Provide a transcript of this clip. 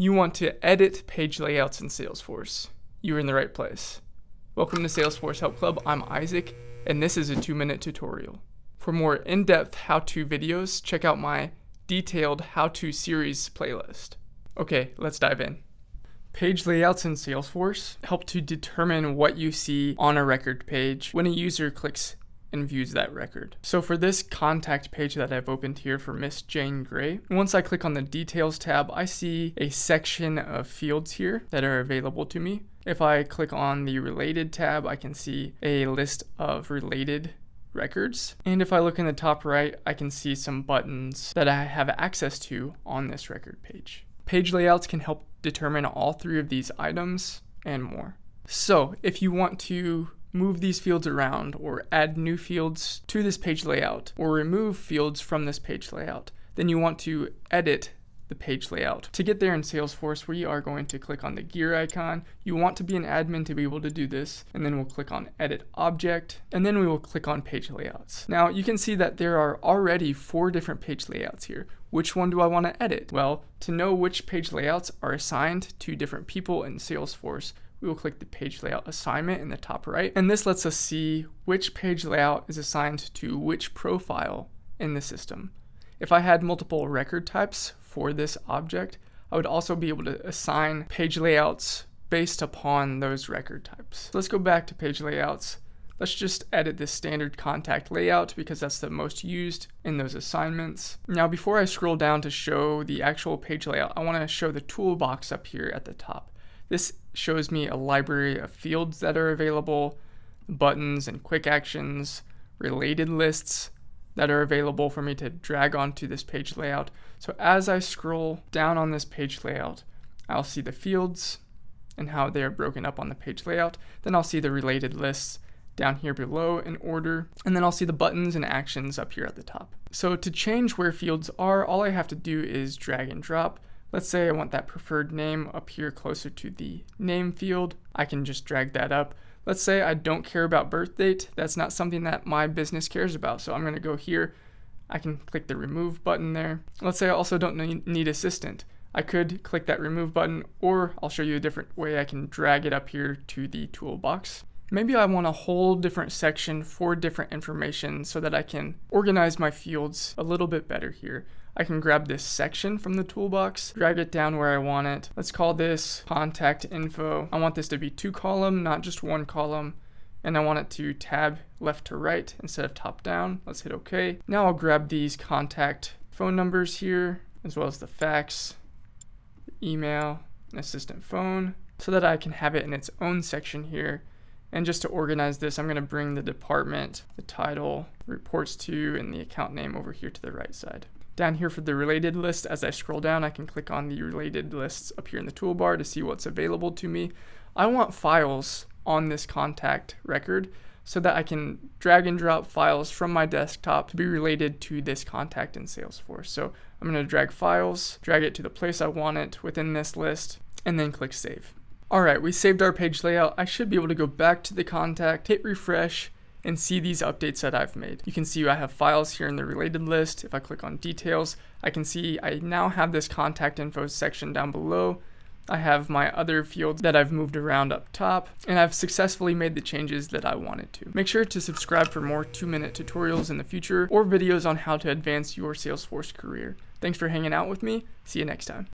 You want to edit page layouts in Salesforce. You're in the right place. Welcome to Salesforce Help Club. I'm Isaac, and this is a two minute tutorial. For more in depth how to videos, check out my detailed how to series playlist. Okay, let's dive in. Page layouts in Salesforce help to determine what you see on a record page when a user clicks and views that record. So for this contact page that I've opened here for Miss Jane Gray, once I click on the details tab, I see a section of fields here that are available to me. If I click on the related tab, I can see a list of related records. And if I look in the top right, I can see some buttons that I have access to on this record page. Page layouts can help determine all three of these items and more. So if you want to move these fields around or add new fields to this page layout or remove fields from this page layout, then you want to edit the page layout. To get there in Salesforce, we are going to click on the gear icon. You want to be an admin to be able to do this, and then we'll click on edit object, and then we will click on page layouts. Now you can see that there are already four different page layouts here. Which one do I want to edit? Well, to know which page layouts are assigned to different people in Salesforce, we will click the page layout assignment in the top right. And this lets us see which page layout is assigned to which profile in the system. If I had multiple record types for this object, I would also be able to assign page layouts based upon those record types. So let's go back to page layouts. Let's just edit this standard contact layout because that's the most used in those assignments. Now, before I scroll down to show the actual page layout, I wanna show the toolbox up here at the top. This shows me a library of fields that are available, buttons and quick actions, related lists that are available for me to drag onto this page layout. So as I scroll down on this page layout, I'll see the fields and how they're broken up on the page layout. Then I'll see the related lists down here below in order, and then I'll see the buttons and actions up here at the top. So to change where fields are, all I have to do is drag and drop. Let's say I want that preferred name up here closer to the name field. I can just drag that up. Let's say I don't care about birth date. That's not something that my business cares about. So I'm gonna go here. I can click the remove button there. Let's say I also don't need assistant. I could click that remove button or I'll show you a different way I can drag it up here to the toolbox. Maybe I want a whole different section for different information so that I can organize my fields a little bit better here. I can grab this section from the toolbox, drag it down where I want it. Let's call this contact info. I want this to be two column, not just one column. And I want it to tab left to right instead of top down. Let's hit OK. Now I'll grab these contact phone numbers here, as well as the fax, email, and assistant phone, so that I can have it in its own section here and just to organize this, I'm going to bring the department, the title, reports to, and the account name over here to the right side. Down here for the related list, as I scroll down, I can click on the related lists up here in the toolbar to see what's available to me. I want files on this contact record so that I can drag and drop files from my desktop to be related to this contact in Salesforce. So I'm going to drag files, drag it to the place I want it within this list, and then click save. Alright, we saved our page layout. I should be able to go back to the contact, hit refresh, and see these updates that I've made. You can see I have files here in the related list. If I click on details, I can see I now have this contact info section down below. I have my other fields that I've moved around up top, and I've successfully made the changes that I wanted to. Make sure to subscribe for more two minute tutorials in the future or videos on how to advance your Salesforce career. Thanks for hanging out with me. See you next time.